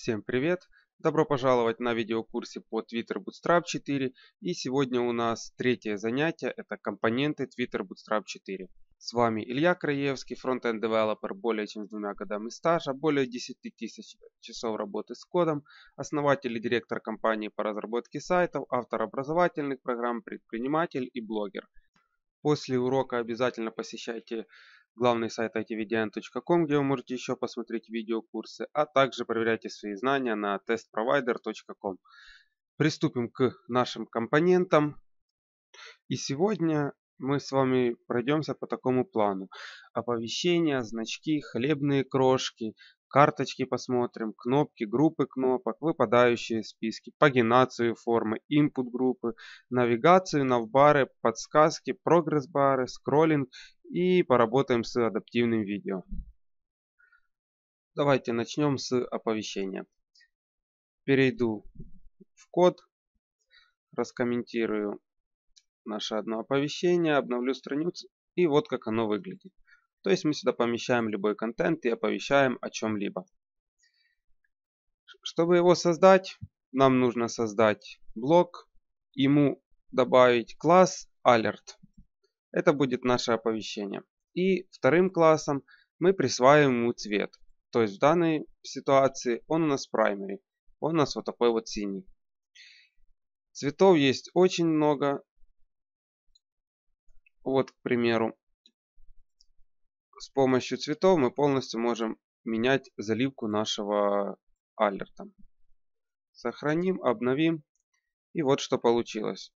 Всем привет! Добро пожаловать на видеокурсе по Twitter Bootstrap 4 и сегодня у нас третье занятие, это компоненты Twitter Bootstrap 4. С вами Илья Краевский, фронтенд девелопер, более чем с двумя годами стажа, более 10 тысяч часов работы с кодом, основатель и директор компании по разработке сайтов, автор образовательных программ, предприниматель и блогер. После урока обязательно посещайте главный сайт itvdn.com, где вы можете еще посмотреть видеокурсы, а также проверяйте свои знания на testprovider.com. Приступим к нашим компонентам. И сегодня мы с вами пройдемся по такому плану. Оповещения, значки, хлебные крошки, карточки посмотрим, кнопки, группы кнопок, выпадающие списки, пагинацию формы, input группы, навигацию, навбары, подсказки, прогресс-бары, скроллинг и поработаем с адаптивным видео. Давайте начнем с оповещения. Перейду в код, раскомментирую наше одно оповещение, обновлю страницу и вот как оно выглядит. То есть мы сюда помещаем любой контент и оповещаем о чем-либо. Чтобы его создать, нам нужно создать блок, ему добавить класс alert. Это будет наше оповещение. И вторым классом мы присваиваем ему цвет. То есть в данной ситуации он у нас primary. Он у нас вот такой вот синий. Цветов есть очень много. Вот, к примеру, с помощью цветов мы полностью можем менять заливку нашего алерта. Сохраним, обновим. И вот что получилось.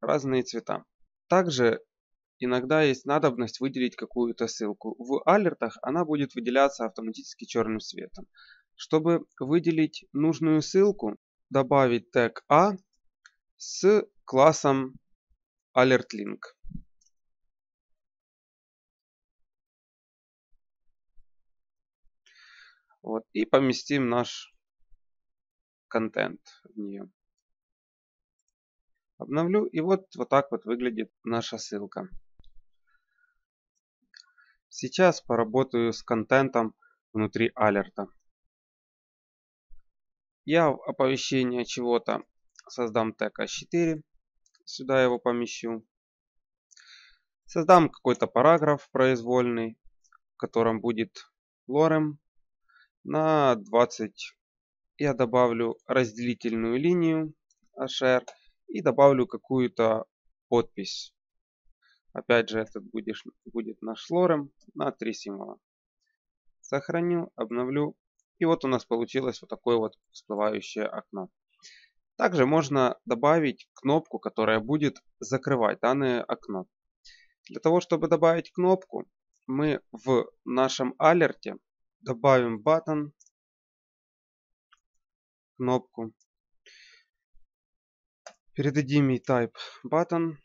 Разные цвета. Также Иногда есть надобность выделить какую-то ссылку. В алертах она будет выделяться автоматически черным цветом. Чтобы выделить нужную ссылку, добавить тег A с классом alertLink. Вот, и поместим наш контент в нее. Обновлю, и вот, вот так вот выглядит наша ссылка. Сейчас поработаю с контентом внутри алерта. Я в оповещение чего-то создам тег А4. Сюда его помещу. Создам какой-то параграф произвольный, в котором будет лорем на 20. Я добавлю разделительную линию HR и добавлю какую-то подпись Опять же, этот будет, будет наш лорем на три символа. Сохраню, обновлю. И вот у нас получилось вот такое вот всплывающее окно. Также можно добавить кнопку, которая будет закрывать данное окно. Для того, чтобы добавить кнопку, мы в нашем алерте добавим button, кнопку. Передадим ей type button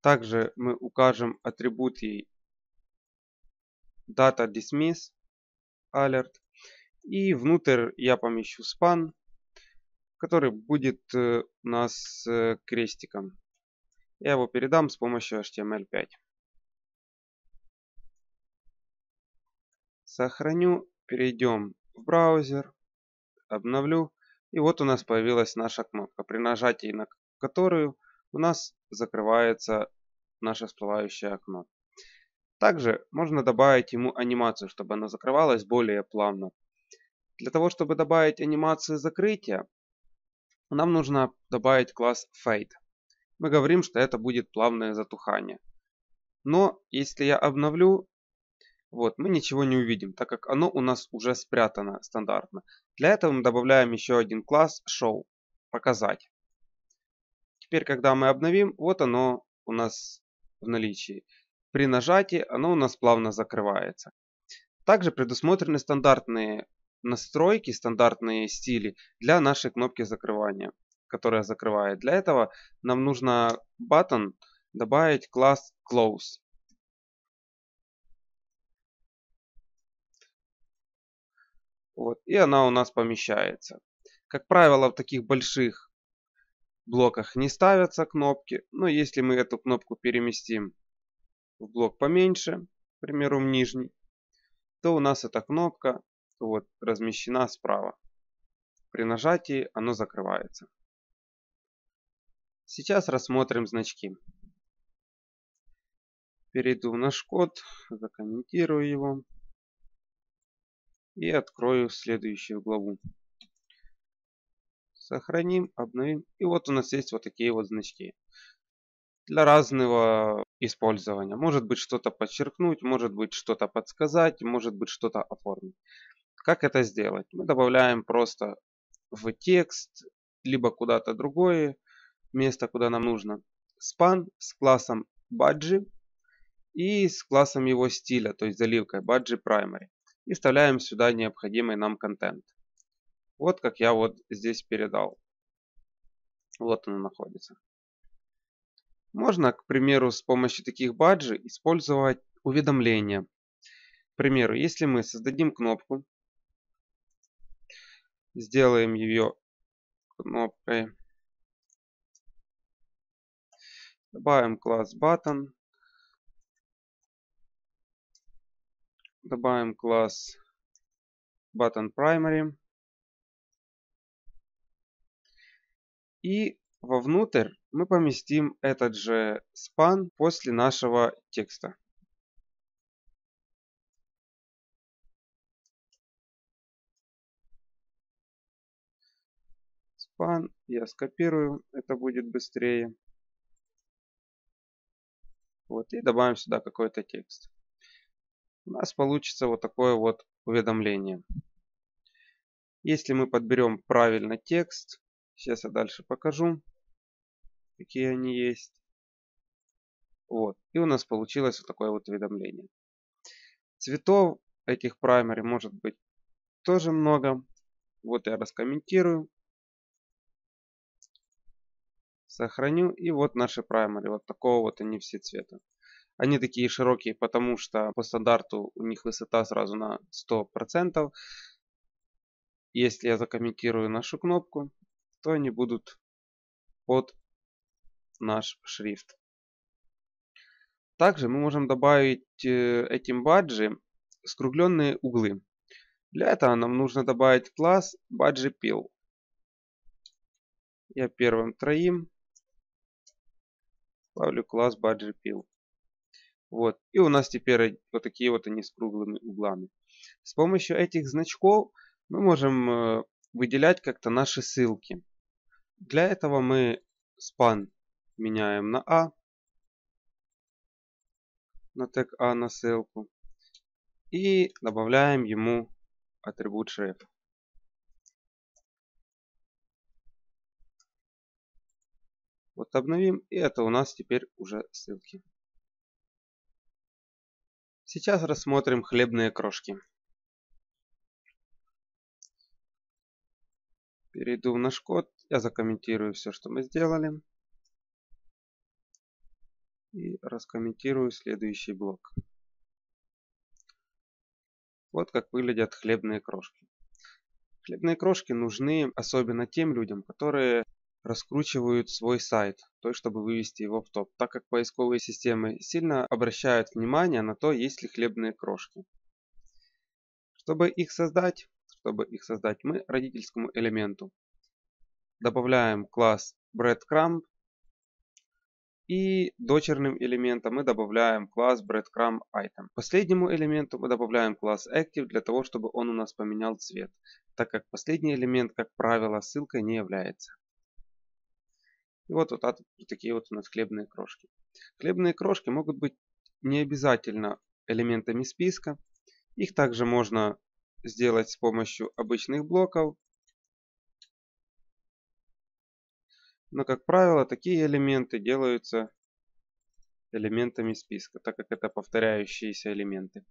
также мы укажем атрибут ей data dismiss alert. И внутрь я помещу span, который будет э, у нас с крестиком. Я его передам с помощью HTML5. Сохраню, перейдем в браузер, обновлю. И вот у нас появилась наша кнопка, при нажатии на которую у нас закрывается наше всплывающее окно. Также можно добавить ему анимацию, чтобы она закрывалась более плавно. Для того, чтобы добавить анимацию закрытия, нам нужно добавить класс Fade. Мы говорим, что это будет плавное затухание. Но если я обновлю, вот, мы ничего не увидим, так как оно у нас уже спрятано стандартно. Для этого мы добавляем еще один класс Show, показать. Теперь, когда мы обновим, вот оно у нас в наличии. При нажатии оно у нас плавно закрывается. Также предусмотрены стандартные настройки, стандартные стили для нашей кнопки закрывания, которая закрывает. Для этого нам нужно button добавить класс close. Вот, и она у нас помещается. Как правило, в таких больших блоках не ставятся кнопки. Но если мы эту кнопку переместим в блок поменьше, к примеру, в нижний, то у нас эта кнопка вот, размещена справа. При нажатии оно закрывается. Сейчас рассмотрим значки. Перейду в наш код, закомментирую его и открою следующую главу. Сохраним, обновим. И вот у нас есть вот такие вот значки. Для разного использования. Может быть что-то подчеркнуть, может быть что-то подсказать, может быть что-то оформить. Как это сделать? Мы добавляем просто в текст, либо куда-то другое место, куда нам нужно. Span с классом Badge и с классом его стиля, то есть заливкой Badge Primary. И вставляем сюда необходимый нам контент. Вот как я вот здесь передал. Вот он находится. Можно, к примеру, с помощью таких баджи использовать уведомления. К примеру, если мы создадим кнопку, сделаем ее кнопкой, добавим класс button, добавим класс button primary и вовнутрь мы поместим этот же span после нашего текста. Span я скопирую, это будет быстрее. Вот, и добавим сюда какой-то текст. У нас получится вот такое вот уведомление. Если мы подберем правильно текст, сейчас я дальше покажу какие они есть. Вот. И у нас получилось вот такое вот уведомление. Цветов этих праймери может быть тоже много. Вот я раскомментирую. Сохраню. И вот наши праймери. Вот такого вот они все цвета. Они такие широкие, потому что по стандарту у них высота сразу на 100%. Если я закомментирую нашу кнопку, то они будут под наш шрифт. Также мы можем добавить э, этим баджи скругленные углы. Для этого нам нужно добавить класс Badge Pill. Я первым троим ставлю класс Badge Pill. Вот. И у нас теперь вот такие вот они с круглыми углами. С помощью этих значков мы можем э, выделять как-то наши ссылки. Для этого мы span меняем на А, на тег А на ссылку и добавляем ему атрибут шрифт. Вот обновим, и это у нас теперь уже ссылки. Сейчас рассмотрим хлебные крошки. Перейду в наш код, я закомментирую все, что мы сделали и раскомментирую следующий блок. Вот как выглядят хлебные крошки. Хлебные крошки нужны особенно тем людям, которые раскручивают свой сайт, то есть чтобы вывести его в топ, так как поисковые системы сильно обращают внимание на то, есть ли хлебные крошки. Чтобы их создать, чтобы их создать, мы родительскому элементу добавляем класс breadcrumb и дочерным элементом мы добавляем класс breadcrumb item. Последнему элементу мы добавляем класс active для того, чтобы он у нас поменял цвет, так как последний элемент, как правило, ссылкой не является. И вот, вот, такие вот у нас хлебные крошки. Хлебные крошки могут быть не обязательно элементами списка. Их также можно сделать с помощью обычных блоков Но, как правило, такие элементы делаются элементами списка, так как это повторяющиеся элементы.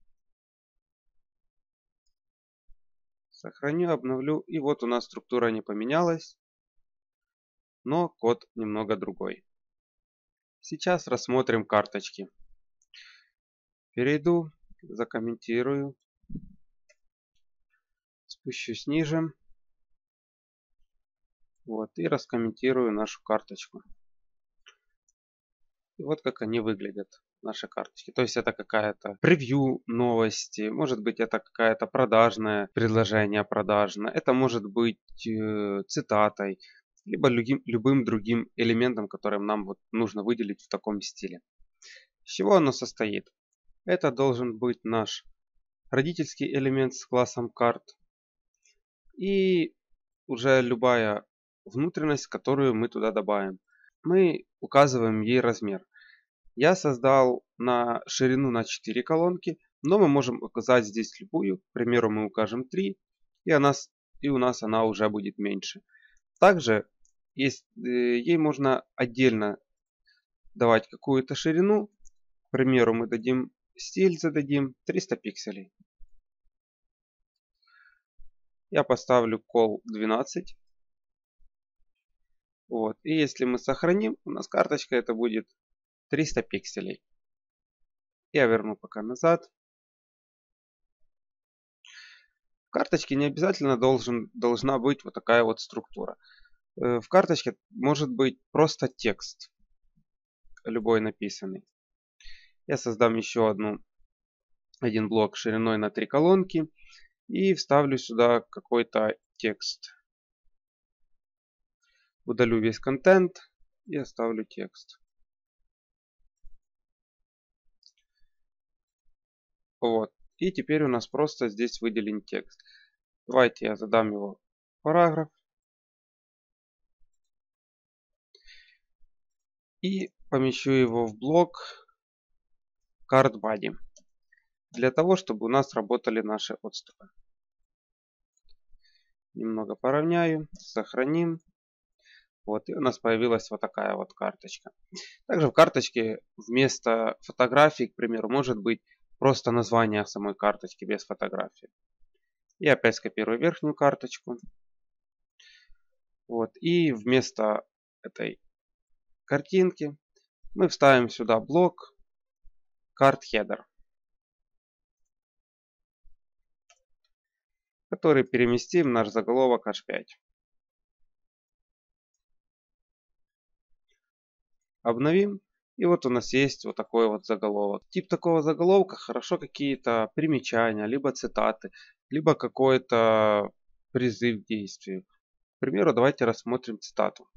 Сохраню, обновлю. И вот у нас структура не поменялась, но код немного другой. Сейчас рассмотрим карточки. Перейду, закомментирую, спущусь ниже. Вот, и раскомментирую нашу карточку. И вот как они выглядят, наши карточки. То есть это какая-то превью новости, может быть это какая-то продажное предложение продажное, это может быть э, цитатой, либо любым, другим элементом, которым нам вот нужно выделить в таком стиле. С чего оно состоит? Это должен быть наш родительский элемент с классом карт и уже любая внутренность, которую мы туда добавим. Мы указываем ей размер. Я создал на ширину на 4 колонки, но мы можем указать здесь любую. К примеру, мы укажем 3, и, она, и у нас она уже будет меньше. Также есть, э, ей можно отдельно давать какую-то ширину. К примеру, мы дадим стиль, зададим 300 пикселей. Я поставлю call 12. Вот. И если мы сохраним, у нас карточка это будет 300 пикселей. Я верну пока назад. В карточке не обязательно должен, должна быть вот такая вот структура. Э, в карточке может быть просто текст, любой написанный. Я создам еще одну, один блок шириной на три колонки и вставлю сюда какой-то текст. Удалю весь контент и оставлю текст. Вот. И теперь у нас просто здесь выделен текст. Давайте я задам его параграф. И помещу его в блок card body. Для того, чтобы у нас работали наши отступы. Немного поравняю, сохраним. Вот, и у нас появилась вот такая вот карточка. Также в карточке вместо фотографий, к примеру, может быть Просто название самой карточки без фотографии. И опять скопирую верхнюю карточку. Вот. И вместо этой картинки мы вставим сюда блок card header, который переместим в наш заголовок H5. Обновим. И вот у нас есть вот такой вот заголовок. Тип такого заголовка хорошо какие-то примечания, либо цитаты, либо какой-то призыв к действию. К примеру, давайте рассмотрим цитату.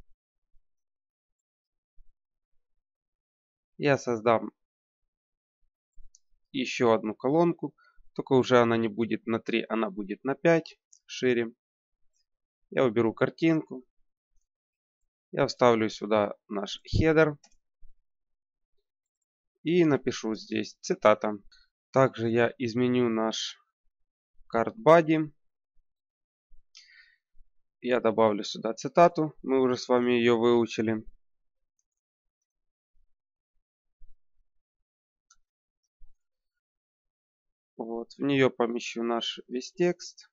Я создам еще одну колонку, только уже она не будет на 3, она будет на 5 шире. Я уберу картинку. Я вставлю сюда наш header. И напишу здесь цитата. Также я изменю наш card. Я добавлю сюда цитату. Мы уже с вами ее выучили. Вот, в нее помещу наш весь текст.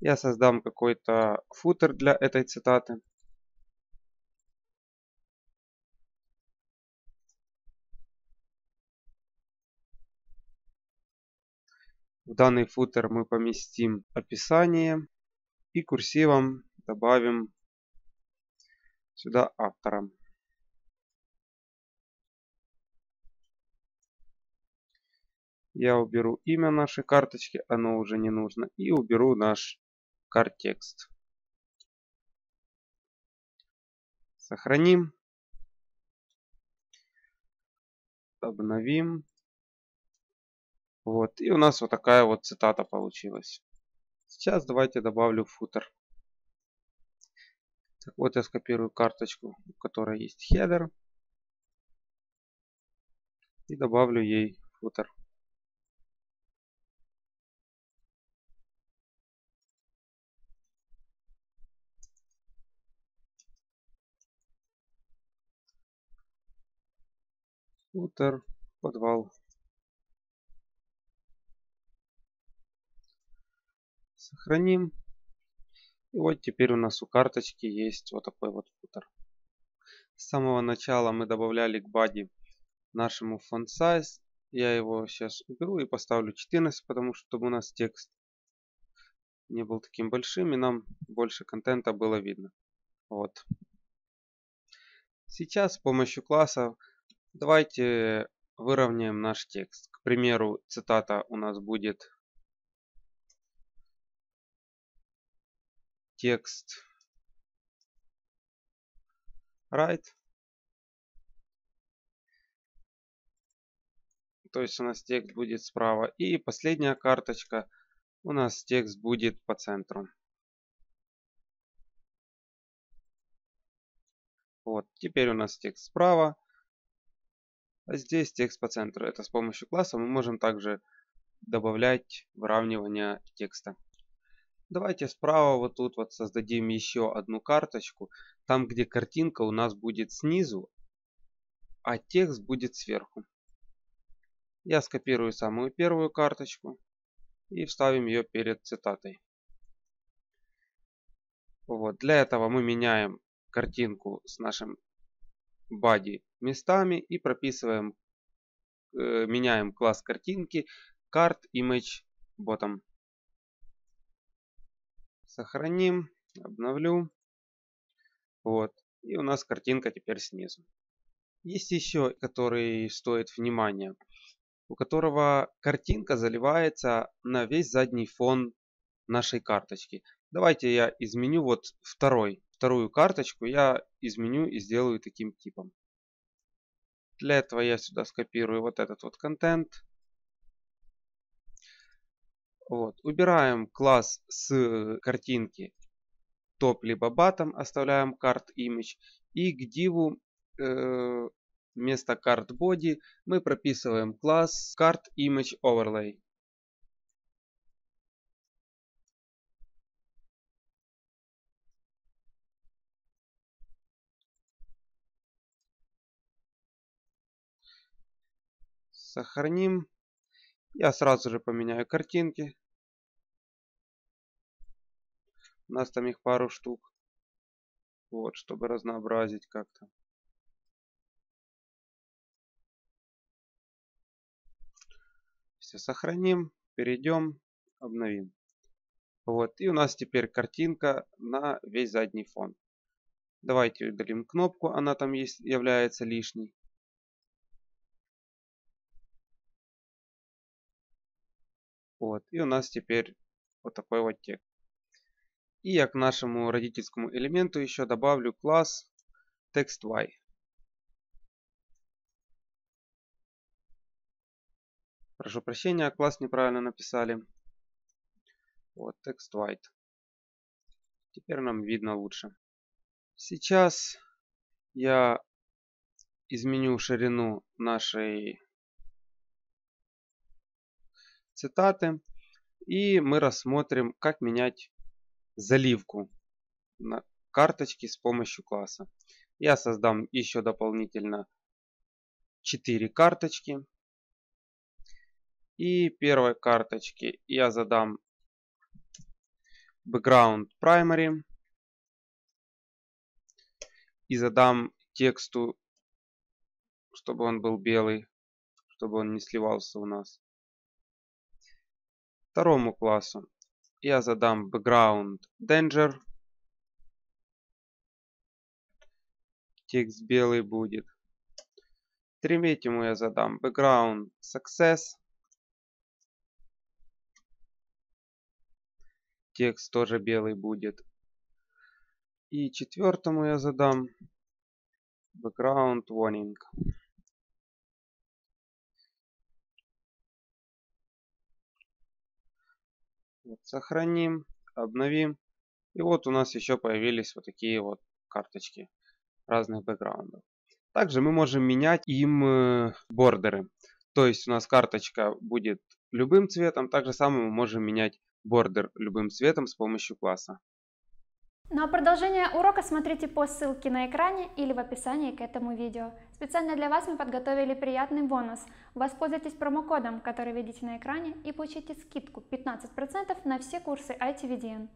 Я создам какой-то футер для этой цитаты. В данный футер мы поместим описание и курсивом добавим сюда автора. Я уберу имя нашей карточки, оно уже не нужно. И уберу наш карт-текст. Сохраним. Обновим. Вот. И у нас вот такая вот цитата получилась. Сейчас давайте добавлю футер. Так, вот я скопирую карточку, в которой есть header. И добавлю ей футер. Футер, подвал. Сохраним. И вот теперь у нас у карточки есть вот такой вот футер. С самого начала мы добавляли к body нашему font size. Я его сейчас уберу и поставлю 14, потому что у нас текст не был таким большим и нам больше контента было видно. Вот. Сейчас с помощью классов давайте выровняем наш текст. К примеру, цитата у нас будет текст right. То есть у нас текст будет справа. И последняя карточка у нас текст будет по центру. Вот, теперь у нас текст справа, а здесь текст по центру. Это с помощью класса мы можем также добавлять выравнивание текста. Давайте справа вот тут вот создадим еще одну карточку. Там, где картинка у нас будет снизу, а текст будет сверху. Я скопирую самую первую карточку и вставим ее перед цитатой. Вот. Для этого мы меняем картинку с нашим body местами и прописываем, э, меняем класс картинки card image bottom. Сохраним, обновлю. Вот. И у нас картинка теперь снизу. Есть еще, который стоит внимания, у которого картинка заливается на весь задний фон нашей карточки. Давайте я изменю вот второй вторую карточку я изменю и сделаю таким типом. Для этого я сюда скопирую вот этот вот контент. Вот. Убираем класс с картинки топ либо bottom, оставляем card image. И к диву э, вместо card body мы прописываем класс card image overlay. Сохраним. Я сразу же поменяю картинки. У нас там их пару штук. Вот, чтобы разнообразить как-то. Все сохраним, перейдем, обновим. Вот, и у нас теперь картинка на весь задний фон. Давайте удалим кнопку, она там есть, является лишней. Вот. И у нас теперь вот такой вот текст. И я к нашему родительскому элементу еще добавлю класс TextY. Прошу прощения, класс неправильно написали. Вот, TextWhite. Теперь нам видно лучше. Сейчас я изменю ширину нашей цитаты. И мы рассмотрим, как менять заливку на карточки с помощью класса. Я создам еще дополнительно 4 карточки. И первой карточке я задам background primary. И задам тексту, чтобы он был белый, чтобы он не сливался у нас второму классу я задам background danger. Текст белый будет. Третьему я задам background success. Текст тоже белый будет. И четвертому я задам background warning. Вот, сохраним, обновим. И вот у нас еще появились вот такие вот карточки разных бэкграундов. Также мы можем менять им э, бордеры. То есть у нас карточка будет любым цветом. Так же самое мы можем менять бордер любым цветом с помощью класса. Ну а продолжение урока смотрите по ссылке на экране или в описании к этому видео. Специально для вас мы подготовили приятный бонус. Воспользуйтесь промокодом, который видите на экране и получите скидку 15% на все курсы ITVDN.